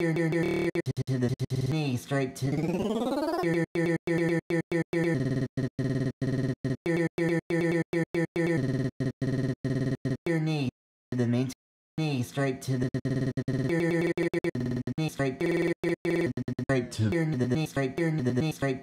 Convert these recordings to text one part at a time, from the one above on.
to the knee, straight to your knee, to the main knee, straight to the knee, straight straight to the knee, straight to the knee, straight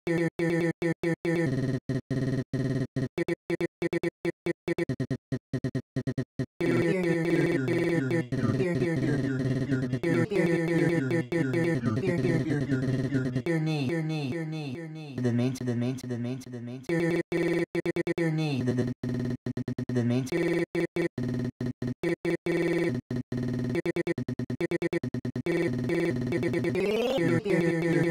your knee, your knee, your knee, your knee, the main, to the main, to the main, to the main, to your knee, the main, to your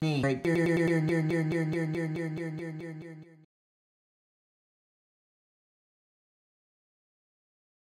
need to